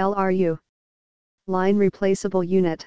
LRU. Line Replaceable Unit